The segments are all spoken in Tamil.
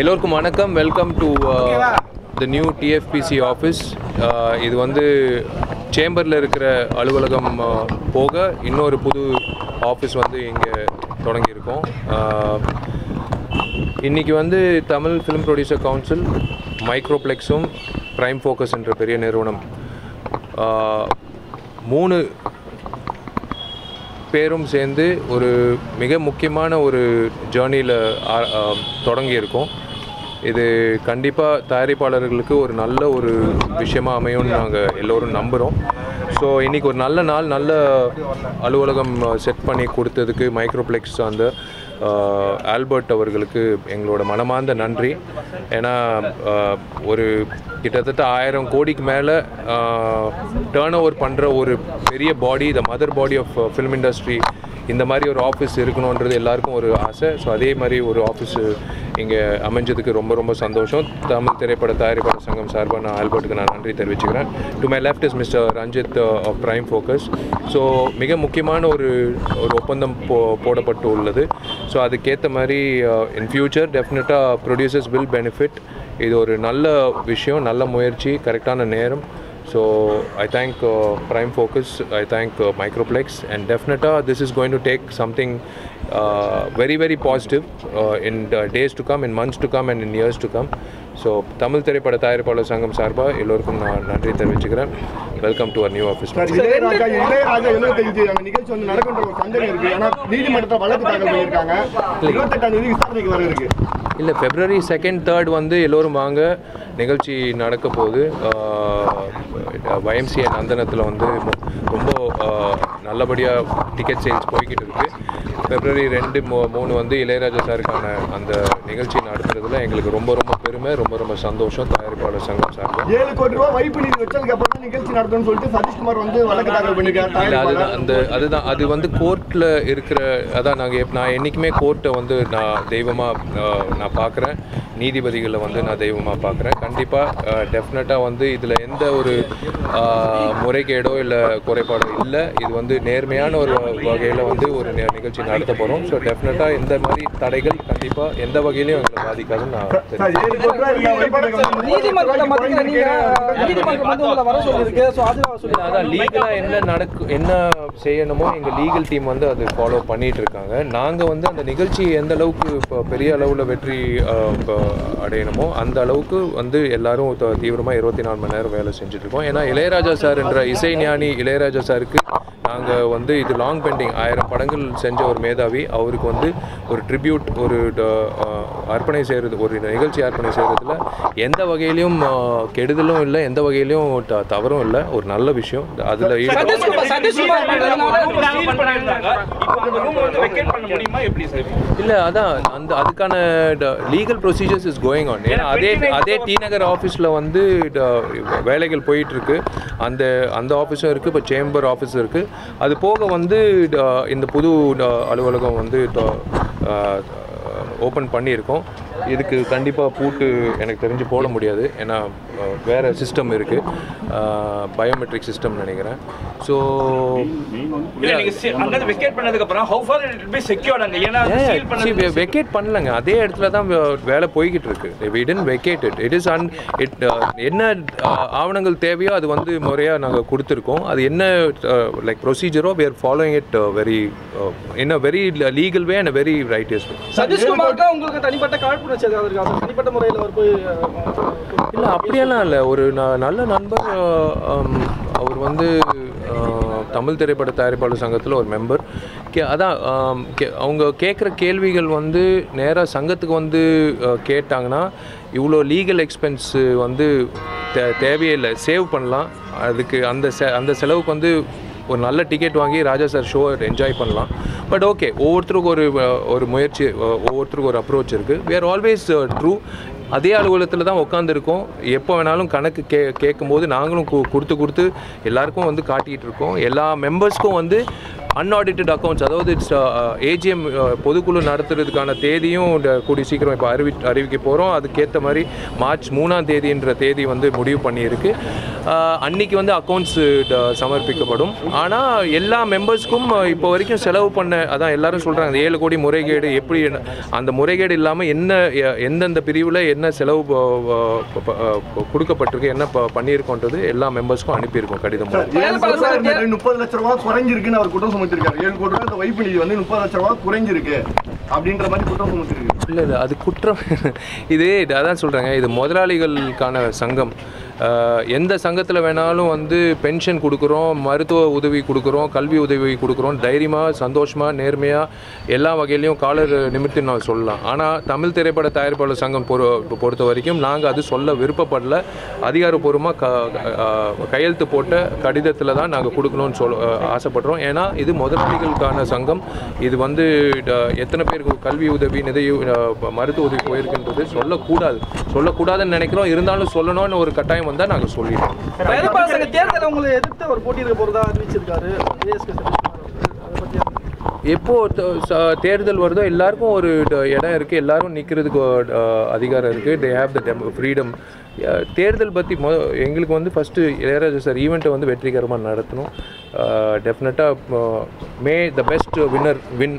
எல்லோருக்கும் வணக்கம். Welcome to the new TFPC office இது வந்து சேம்பரில் இருக்கிற அலுவலகம் uh, போக இன்னொரு புது ஆஃபீஸ் வந்து இங்கே தொடங்கியிருக்கோம். Uh, இன்னைக்கு வந்து தமிழ் ஃபிலிம் ப்ரொடியூசர் கவுன்சில் மைக்ரோப்ளெக்ஸும் ப்ரைம் ஃபோக்கஸ் என்ற பெரிய நிறுவனம். Uh, மூணு பேரும் சேர்ந்து ஒரு மிக முக்கியமான ஒரு ஜேர்னியில் தொடங்கியிருக்கோம். இது கண்டிப்பாக தயாரிப்பாளர்களுக்கு ஒரு நல்ல ஒரு விஷயமாக அமையும்னு நாங்கள் எல்லோரும் நம்புகிறோம் ஸோ இன்றைக்கி ஒரு நல்ல நாள் நல்ல அலுவலகம் செட் பண்ணி கொடுத்ததுக்கு மைக்ரோப்ளெக்ஸ் அந்த ஆல்பர்ட் அவர்களுக்கு எங்களோட மனமார்ந்த நன்றி. ஏன்னா ஒரு கிட்டத்தட்ட ஆயிரம் கோடிக்கு மேலே டேர்ன் ஓவர் பண்ணுற ஒரு பெரிய body the mother body of film industry இந்த மாதிரி ஒரு ஆஃபீஸ் இருக்கணுன்றது எல்லாருக்கும் ஒரு ஆசை. ஸோ அதே மாதிரி ஒரு ஆஃபீஸ் இங்கே அமைஞ்சதுக்கு ரொம்ப ரொம்ப சந்தோஷம். தமிழ் திரைப்பட தயாரிப்பாளர் சங்கம் சார்பாக நான் ஆல்பர்ட்டுக்கு நான் நன்றி தெரிவிச்சுக்கிறேன். To my left is mister Ranjith of Prime Focus so மிக முக்கியமான ஒரு ஒரு ஒப்பந்தம் போ போடப்பட்டு உள்ளது. ஸோ அதுக்கேற்ற மாதிரி இன் ஃபியூச்சர் டெஃபினட்டாக ப்ரொடியூசர்ஸ் வில் பெனிஃபிட் இது ஒரு நல்ல விஷயம் நல்ல முயற்சி கரெக்டான நேரம். So I thank uh, Prime Focus, I thank uh, Microplex, and definitely this is going to take something uh, very very positive uh, in the days to come, in months to come, and in years to come. So Tamil திரைப்பட தயாரிப்பாளர் சங்கம் சார்பாக எல்லோருக்கும் நான் நன்றி தெரிவிச்சுக்கிறேன் welcome to our new office நிகழ்ச்சி வந்து நடக்கின்ற ஒரு சந்தேகம் இருக்கு. ஏன்னா நீதிமன்றத்தில் வழக்கு தாக்கல் பண்ணியிருக்காங்க. இருபத்தெட்டாம் தேதி விசாரணைக்கு வர இருக்கு. இல்லை ஃபெப்ரவரி செகண்ட் தேர்ட் வந்து எல்லோரும் வாங்க. நிகழ்ச்சி நடக்க போகுது. YMCA நந்தனத்தில் வந்து ரொம்ப நல்லபடியாக டிக்கெட் சேல்ஸ் போய்கிட்டு இருக்குது ஃபெப்ரவரி ரெண்டு மூ மூணு வந்து இளையராஜா சாருக்கான அந்த நிகழ்ச்சி நடத்துறதுல எங்களுக்கு ரொம்ப ரொம்ப பெருமை ரொம்ப ரொம்ப சந்தோஷம். தயாரிப்பாளர் சங்கம் சார்பாக ஏழு கோடி ரூபாய் வைப்பு நிதி வச்சதுக்கு அப்புறம் தான் நிகழ்ச்சி நடத்தணும்னு சொல்லிட்டு சதீஷ்குமார் வந்து வழக்கு தாக்கல் பண்ணிருக்காரு இல்லை அதுதான். அந்த அதுதான் அது வந்து கோர்ட்டில் இருக்கிற அதான் நாங்கள் நான் என்றைக்குமே கோர்ட்டை வந்து நான் தெய்வமாக நான் பார்க்குறேன் நீதிபதிகளை வந்து நான் தெய்வமாக பார்க்குறேன் கண்டிப்பாக டெஃபினட்டாக வந்து இதில் எந்த ஒரு முறைகேடோ இல்லை குறைபாடோ இல்லை. இது வந்து நேர்மையான ஒரு வகையில் வந்து ஒரு நிகழ்ச்சி நடத்த போகிறோம் ஸோ டெஃபினட்டாக இந்த மாதிரி தடைகள் கண்டிப்பாக எந்த வகையிலையும் எங்களை பாதிக்காதுன்னு நான் அதான் லீகலாக என்ன நடக்கு என்ன செய்யணுமோ எங்கள் லீகல் டீம் வந்து அது ஃபாலோ பண்ணிட்டு இருக்காங்க நாங்கள் வந்து அந்த நிகழ்ச்சி எந்த அளவுக்கு இப்போ பெரிய அளவில் வெற்றி அடையணுமோ அந்த அளவுக்கு வந்து எல்லாரும் தீவிரமாக இருபத்தி நாலு மணி நேரம் வேலை செஞ்சுட்டு இருக்கோம். ஏன்னா இளையராஜா சார் என்ற இசை ஞானி இளையராஜா சாருக்கு நாங்கள் வந்து இது லாங் பெண்டிங் ஆயிரம் படங்கள் செஞ்ச ஒரு மேதாவி அவருக்கு வந்து ஒரு ட்ரிபியூட் ஒரு அர்ப்பணை செய்கிறது ஒரு நிகழ்ச்சி அர்ப்பணை செய்கிறதுல எந்த வகையிலையும் கெடுதலும் இல்லை எந்த வகையிலையும் த- தவறும் இல்லை ஒரு நல்ல விஷயம். அதில் இல்லை அதான் அந்த அதுக்கான legal procedures is going on ஏன்னா அதே அதே டி நகர் ஆஃபீஸில் வந்து வேலைகள் போயிட்டு இருக்கு அந்த அந்த ஆஃபீஸும் இருக்குது இப்போ சேம்பர் ஆஃபீஸ் இருக்குது அது போக வந்து இந்த புது அலுவலகம் வந்து ஓப்பன் பண்ணியிருக்கோம். இதுக்கு கண்டிப்பாக பூட்டு எனக்கு தெரிஞ்சு போட முடியாது. ஏன்னா வேற சிஸ்டம் இருக்குது பயோமெட்ரிக் சிஸ்டம் நினைக்கிறேன். ஸோ வெக்கேட் பண்ணதுக்கு அப்புறம் how far it will be secured அங்க? ஏன்னா வெக்கேட் பண்ணலங்க. அதே இடத்துல தான் வே- வேலை போய்கிட்டு இருக்கு. We didn't vacate it it is un it uh, என்ன ஆவணங்கள் தேவையோ அது வந்து முறையாக நாங்கள் கொடுத்துருக்கோம். அது என்ன லைக் ப்ரொசீஜரோ we are following it very uh, in a very legal way and a very righteous way. சதீஷ்குமாருக்கு உங்களுக்கு தனிப்பட்ட காழ்ப்புணர்ச்சி ஏதாவது இருக்கா? சார் தனிப்பட்ட முறையில் அவர் போய் இல்லை அப்படியெல்லாம் இல்லை. ஒரு ந- நல்ல நண்பர் அவர் வந்து தமிழ் திரைப்பட தயாரிப்பாளர் சங்கத்தில் ஒரு மெம்பர். கே அதான் கே- அவங்க கேட்குற கேள்விகள் வந்து நேராக சங்கத்துக்கு வந்து கேட்டாங்கன்னா இவ்வளோ லீகல் எக்ஸ்பென்ஸு வந்து தே தேவையில்லை சேவ் பண்ணலாம். அதுக்கு அந்த செ அந்த செலவுக்கு வந்து ஒரு நல்ல டிக்கெட் வாங்கி ராஜா சார் ஷோ என்ஜாய் பண்ணலாம். பட் ஓகே ஒவ்வொருத்தருக்கும் ஒரு ஒரு முயற்சி ஒவ்வொருத்தருக்கும் ஒரு அப்ரோச் இருக்குது வி ஆர் ஆல்வேஸ் ட்ரூ அதே அலுவலகத்தில் தான் உட்காந்துருக்கோம் எப்போ வேணாலும் கணக்கு கே கேட்கும்போது நாங்களும் கு- கொடுத்து கொடுத்து எல்லாருக்கும் வந்து காட்டிகிட்டு இருக்கோம். எல்லா மெம்பர்ஸ்க்கும் வந்து அன்ஆடிட்டட் அக்கௌண்ட்ஸ் அதாவது ஏஜிஎம் பொதுக்குழு நடத்துறதுக்கான தேதியும் இந்த கூடிய சீக்கிரம் இப்போ அறிவி அறிவிக்க போகிறோம் அதுக்கேற்ற மாதிரி மார்ச் மூணாம் தேதின்ற தேதி வந்து முடிவு பண்ணியிருக்கு. அன்னைக்கு வந்து அக்கௌண்ட்ஸ் சமர்ப்பிக்கப்படும். ஆனால் எல்லா மெம்பர்ஸ்க்கும் இப்போ வரைக்கும் செலவு பண்ண அதான் எல்லாரும் சொல்கிறாங்க ஏழு கோடி முறைகேடு எப்படி என்ன- அந்த முறைகேடு இல்லாமல் என்ன எ- எந்தெந்த பிரிவில் என்ன செலவு கொடுக்கப்பட்டிருக்கு என்ன ப- பண்ணியிருக்கோன்றது எல்லா மெம்பர்ஸ்க்கும் அனுப்பியிருக்கோம் கடிதம் கோடி முப்பது லட்ச ரூபாய் குறைஞ்சிருக்குன்னு அவர் குற்றம் சுமத்திருக்காரு ஏழு கோடி ரூபாய் வைப்பு நிதி வந்து முப்பது லட்ச ரூபாய் குறைஞ்சிருக்கு. அப்படின்ற மாதிரி குற்றம் சுமத்திருக்கு இல்லை இல்லை அது குற்றம். இது அதான் சொல்கிறாங்க இது முதலாளிகளுக்கான சங்கம். எந்த சங்கத்தில் வேணாலும் வந்து பென்ஷன் கொடுக்குறோம் மருத்துவ உதவி கொடுக்குறோம் கல்வி உதவி கொடுக்குறோம் தைரியமாக சந்தோஷமாக நேர்மையாக எல்லா வகையிலையும் காலர் நிமித்தி நான் சொல்லலாம். ஆனால் தமிழ் திரைப்பட தயாரிப்பாளர் சங்கம் பொறு பொறுத்த வரைக்கும் நாங்கள் அது சொல்ல விருப்பப்படல. அதிகாரப்பூர்வமாக க கையெழுத்து போட்ட கடிதத்தில் தான் நாங்கள் கொடுக்கணும்னு சொல் ஆசைப்படுறோம். ஏன்னா இது முதலாளிகளுக்கான சங்கம். இது வந்து எத்தனை பேருக்கு கல்வி உதவி நிதி மருத்துவ உதவி போயிருக்குன்றது சொல்லக்கூடாது. சொல்லக்கூடாதுன்னு நினைக்கிறோம். இருந்தாலும் சொல்லணும்னு ஒரு கட்டாயம் வந்தால் நாங்கள் சொல்லிடுறோம் தயாரிப்பாளர் சங்க தேர்தலை உங்களை எதிர்த்து அவர் போட்டியிட போறதா அறிவிச்சிருக்காரு. எப்போ தேர்தல் வருதோ எல்லாருக்கும் ஒரு இடம் இருக்குது எல்லாரும் நிற்கிறதுக்கு அதிகாரம் இருக்குது தே ஹேவ் த ஃப்ரீடம் தேர்தல் பற்றி மொ எங்களுக்கு வந்து ஃபஸ்ட்டு இளையராஜா சார் ஈவெண்ட்டை வந்து வெற்றிகரமாக நடத்தணும். டெஃபினட்டாக may the best winner win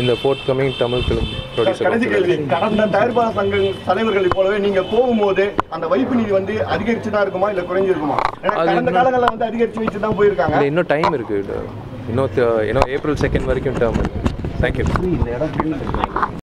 இந்த forthcoming Tamil film producer கடந்த தயாரிப்பாளர் சங்க தலைவர்களைப் போலவே நீங்க போகும்போது அந்த வைப்பு நிதி வந்து அதிகரிச்சு தான் இருக்குமா இல்ல குறைஞ்சிருக்குமா? அது கடந்த காலங்களில் வந்து அதிகரிச்சு வச்சு தான் போயிருக்காங்க இன்னும் டைம் இருக்குது இன்னும் த- இன்னும் ஏப்ரல் செகண்ட் வரைக்கும் டேர்ம் இருக்குது தேங்க்யூ